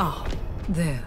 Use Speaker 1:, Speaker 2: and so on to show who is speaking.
Speaker 1: Ah, there.